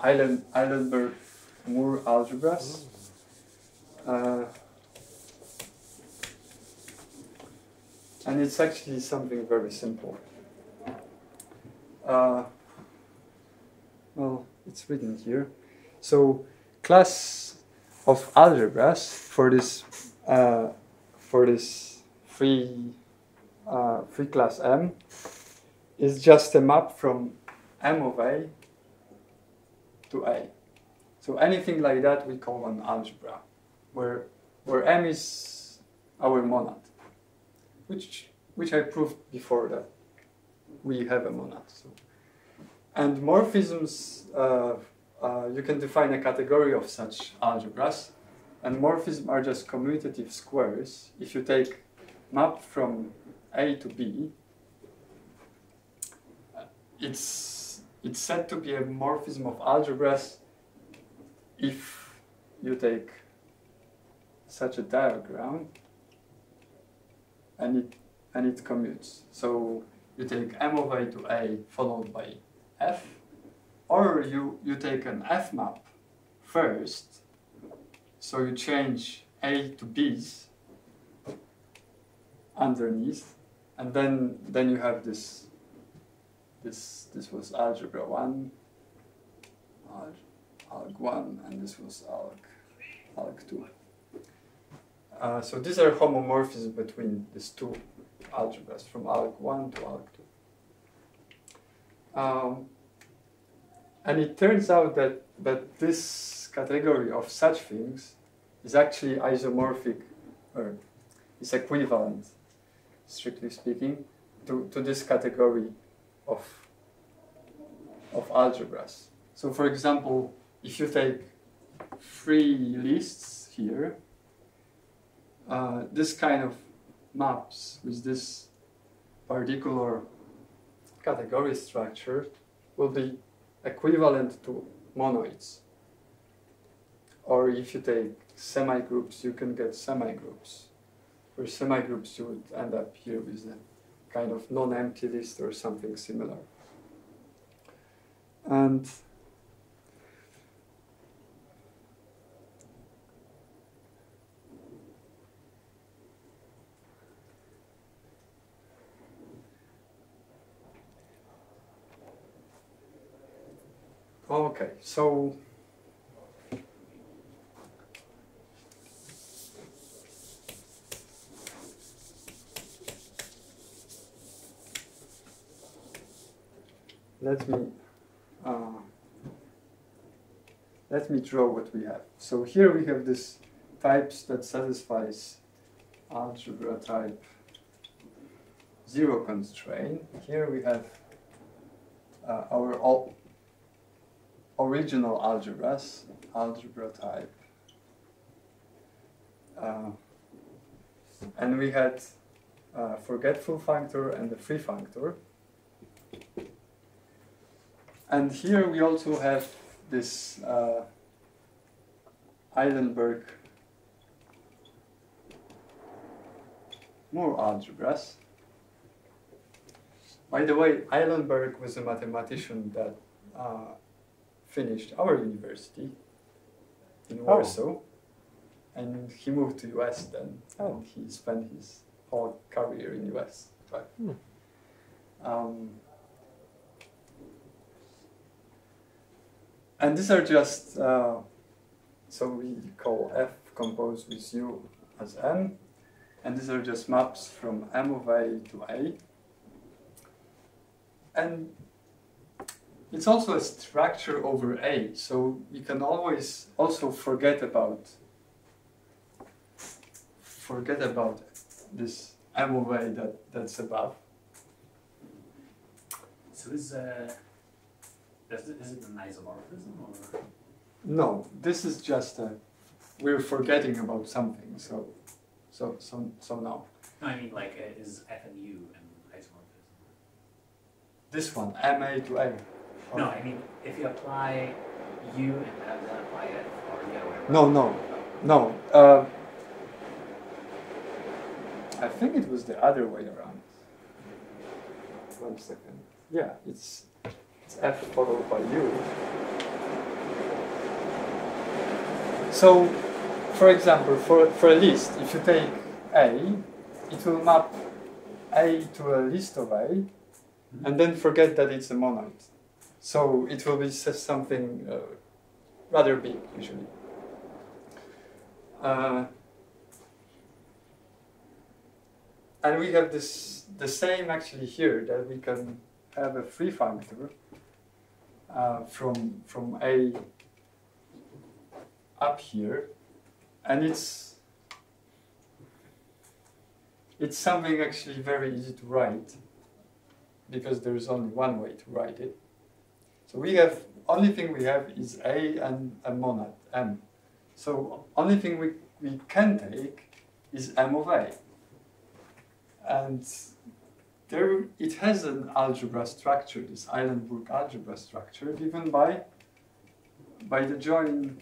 Island Eilenberg Moore algebras. Uh, and it's actually something very simple. Uh, well, it's written here. So class of algebras for this uh, for this free uh, free class M is just a map from M of A to A. So anything like that we call an algebra, where where M is our monad, which which I proved before that we have a monad. So. And morphisms, uh, uh, you can define a category of such algebras, and morphisms are just commutative squares. If you take map from A to B, it's it's said to be a morphism of algebras if you take such a diagram and it and it commutes. So you take m of a to a followed by f, or you, you take an f map first, so you change a to b's underneath, and then then you have this this this was algebra one, alg, alg one, and this was alg alg two. Uh, so these are homomorphisms between these two algebras, from alg one to alg two. Um, and it turns out that that this category of such things is actually isomorphic, or is equivalent, strictly speaking, to, to this category of, of algebras. So for example, if you take three lists here, uh, this kind of maps with this particular category structure will be equivalent to monoids. Or if you take semigroups, you can get semigroups. For semigroups, you would end up here with a kind of non-empty list or something similar. And Okay, so let me uh, let me draw what we have. So here we have this types that satisfies algebra type zero constraint. Here we have uh, our all original algebras, algebra type. Uh, and we had uh, forgetful functor and the free functor. And here we also have this uh, Eilenberg Moore algebras. By the way, Eilenberg was a mathematician that uh, finished our university in Oh. Warsaw, and he moved to US then, Oh. and he spent his whole career in US. But, Hmm. um, and these are just uh, so we call F composed with U as M, and these are just maps from M of A to A. And it's also a structure over A, so you can always also forget about forget about this M of A that, that's above. So is uh, is it, is it an isomorphism or? No, this is just a we're forgetting about something, so so so so now. No, I mean like uh, is F and U an isomorphism? This one, MA to A. No, I mean if you apply U and then then apply F or the other way around. No, no, no. Uh, I think it was the other way around. One second. Yeah, it's, it's F followed by U. So, for example, for, for a list, if you take A, it will map A to a list of A, and then forget that it's a monoid. So it will be something uh, rather big, usually. Uh, and we have this the same actually here that we can have a free functor uh, from from a up here, and it's it's something actually very easy to write because there is only one way to write it. So we have only thing we have is a and a monad m. So only thing we, we can take is m of a. And there it has an algebra structure, this Eilenberg algebra structure, given by by the join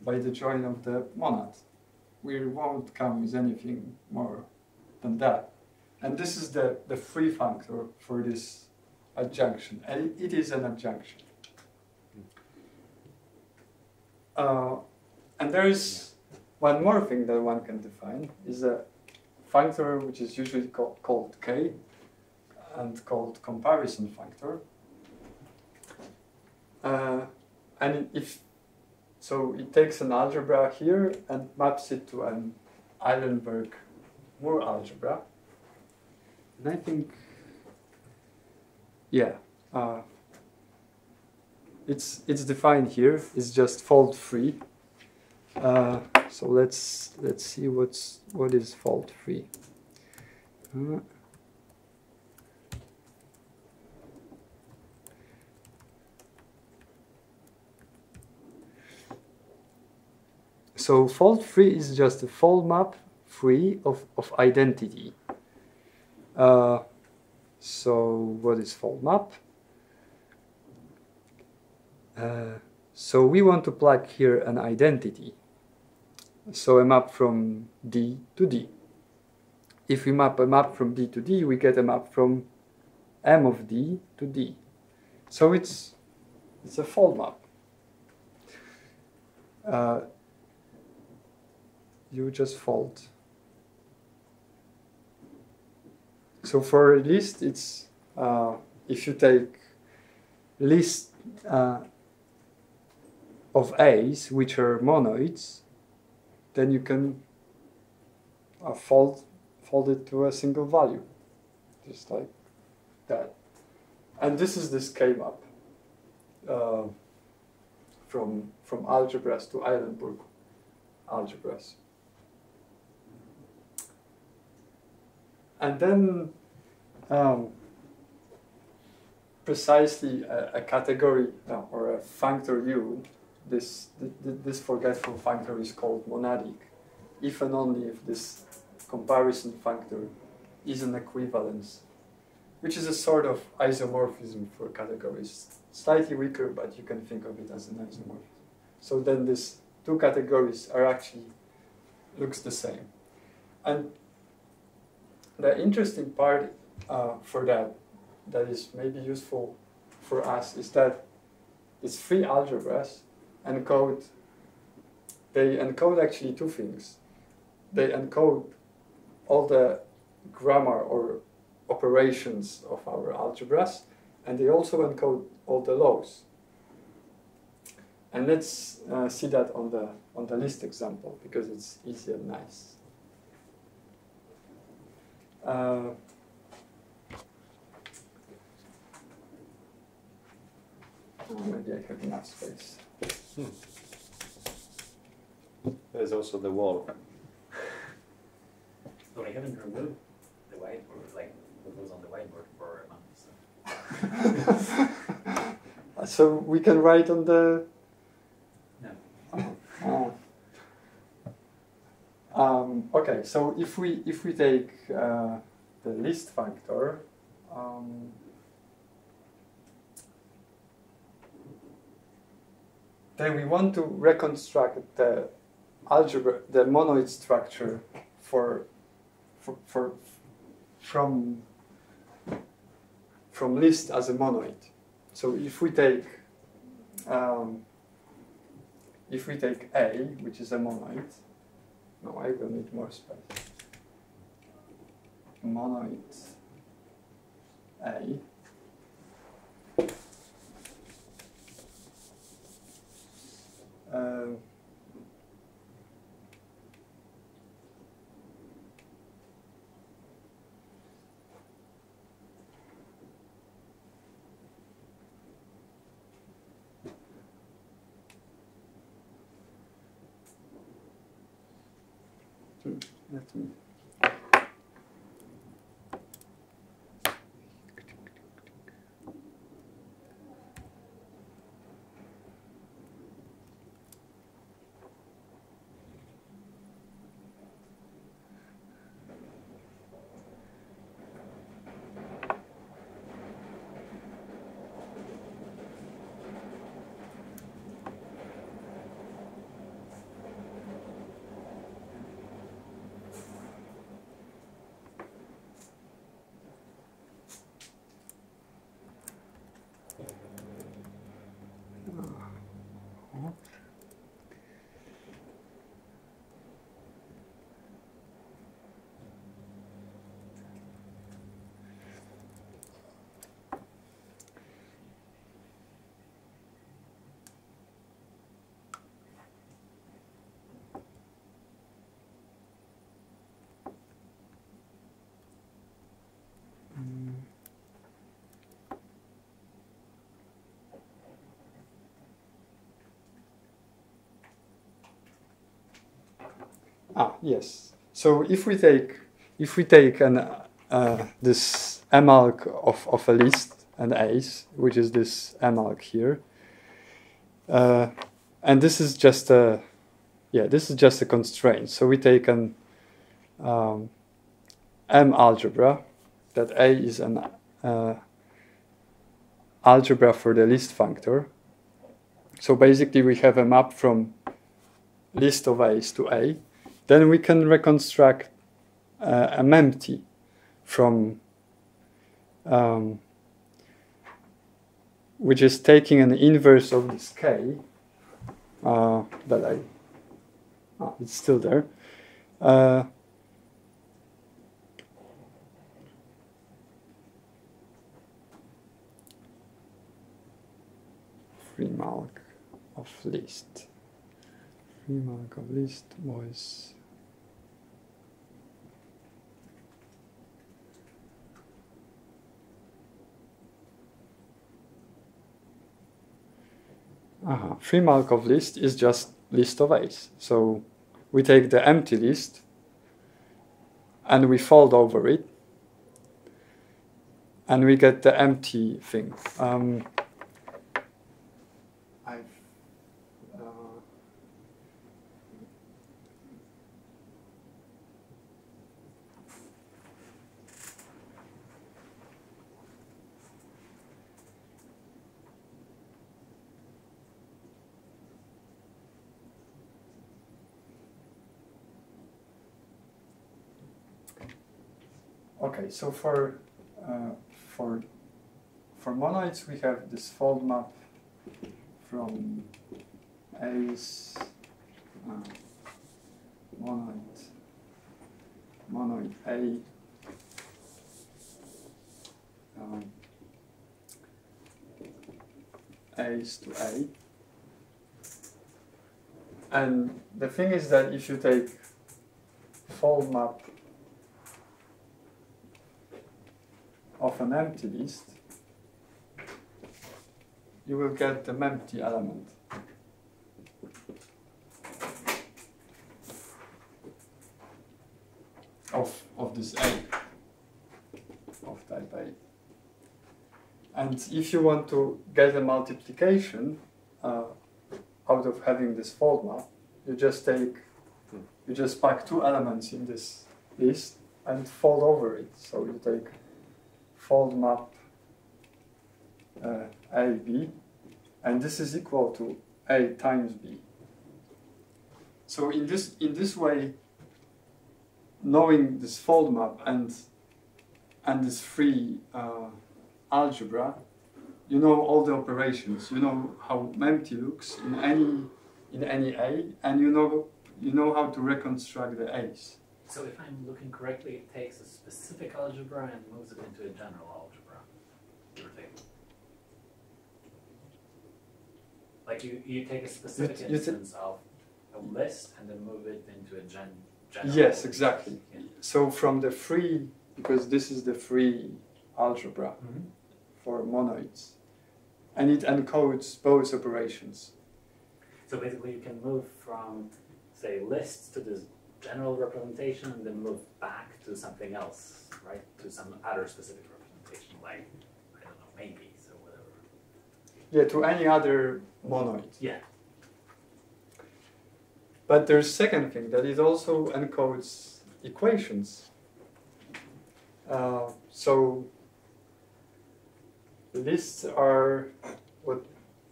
by the join of the monad. We won't come with anything more than that. And this is the, the free functor for this adjunction. And it, is an adjunction. Uh, and there is one more thing that one can define is a functor which is usually called, called k and called comparison functor. Uh, and if so, it takes an algebra here and maps it to an Eilenberg Moore algebra. And I think, yeah, uh, it's it's defined here. It's just fold free. Uh, so let's let's see what's what is fold free. Uh, so fold free is just a fold map free of, of identity. Uh, so what is fold map? Uh, so we want to plug here an identity. So a map from D to D. If we map a map from D to D, we get a map from M of D to D. So it's, it's a fold map. Uh, you just fault. So for a list, it's uh, if you take list uh, of A's which are monoids, then you can uh, fold fold it to a single value, just like that. And this is this K map uh, from from algebras to Eilenberg algebras. And then um, precisely a, a category uh, or a functor U, this, th th this forgetful functor is called monadic, if and only if this comparison functor is an equivalence, which is a sort of isomorphism for categories. Slightly weaker, but you can think of it as an isomorphism. So then these two categories are actually looks the same. And the interesting part uh, for that, that is maybe useful for us, is that these three algebras encode, they encode actually two things. They encode all the grammar or operations of our algebras, and they also encode all the laws. And let's uh, see that on the on the list example because it's easy and nice. Uh, oh, maybe I have enough space. There's also the wall. Well, I haven't removed the whiteboard, like what was on the whiteboard for a month. So. [LAUGHS] so we can write on the. No. Oh. Um, okay, so if we if we take uh, the list functor, um, then we want to reconstruct the algebra, the monoid structure for, for, for from from list as a monoid. So if we take um, if we take A, which is a monoid, no, I will need more space. Monoid A. Um, hmm, let me. Ah, yes. So if we take if we take an uh, this M alg of, of a list, an ace, which is this M alg here, uh, and this is just a yeah, this is just a constraint. So we take an um, M algebra that A is an uh, algebra for the list functor. So basically, we have a map from list of A's to A. Then we can reconstruct uh, a mempty from um, which is taking an inverse of this k uh, that I oh, it's still there. Uh, free mark of list. Free mark of list was Aha. Free Markov list is just list of A's. So we take the empty list and we fold over it and we get the empty thing. Um, so for uh, for for monoids we have this fold map from A's uh, monoid monoid A um, to A. And the thing is that if you take fold map of an empty list, you will get the empty element. Of, of this A, of type A. And if you want to get a multiplication uh, out of having this fold map, you just take, you just pack two elements in this list and fold over it. So you take fold map uh, A, B, and this is equal to A times B. So in this, in this way, knowing this fold map and, and this free uh, algebra, you know all the operations. You know how empty looks in any, in any A, and you know, you know how to reconstruct the A's. So if I'm looking correctly, it takes a specific algebra and moves it into a general algebra. give or take. Like you, you take a specific You- you ta- instance of a list and then move it into a gen, general. Yes, exactly. Yeah. So from the free, because this is the free algebra Mhm. for monoids, and it encodes both operations. So basically, you can move from, say, lists to this general representation and then move back to something else, right? To some other specific representation, like, I don't know, maybe, so whatever. Yeah, to any other monoid. Yeah. But there's second thing that it also encodes equations. Uh, so lists are what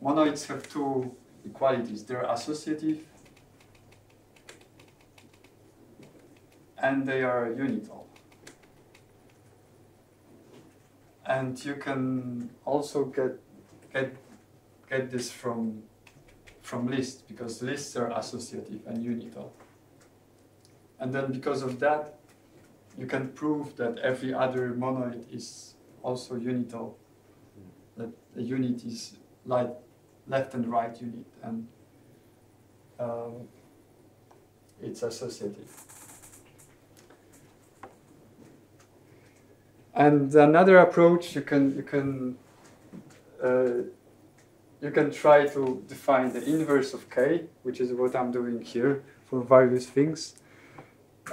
monoids have two equalities. They're associative and they are unital. And you can also get get get this from from lists because lists are associative and unital. And then because of that, you can prove that every other monoid is also unital. That the unit is like left and right unit and um, it's associative. And another approach you can you can uh, you can try to define the inverse of k, which is what I'm doing here for various things.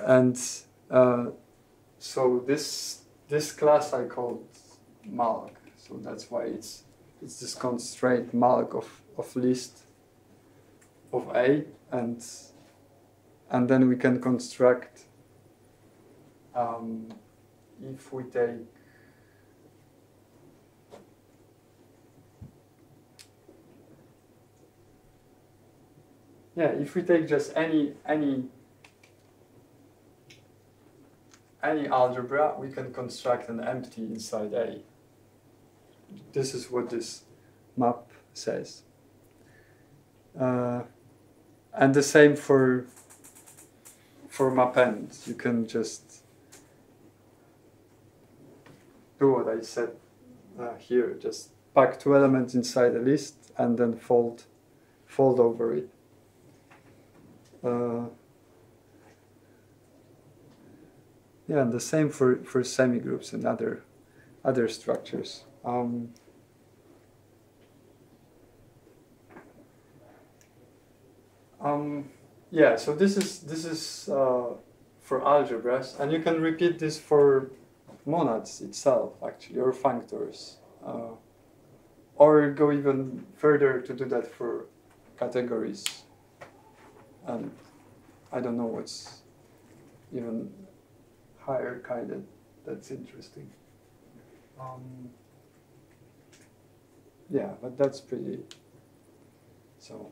and uh, so this this class I called M alg. So that's why it's it's this constraint M alg of, of list of A and and then we can construct um, if we take yeah if we take just any any any algebra we can construct an empty inside A. This is what this map says. Uh, and the same for for mappend. You can just do what I said uh, here. Just pack two elements inside a list and then fold fold over it. Uh, yeah, and the same for, for semigroups and other other structures. Um, Um, yeah, so this is this is uh, for algebras, and you can repeat this for monads itself, actually, or functors, uh, or go even further to do that for categories. And I don't know what's even higher kind that's interesting. Um, yeah, but that's pretty. So.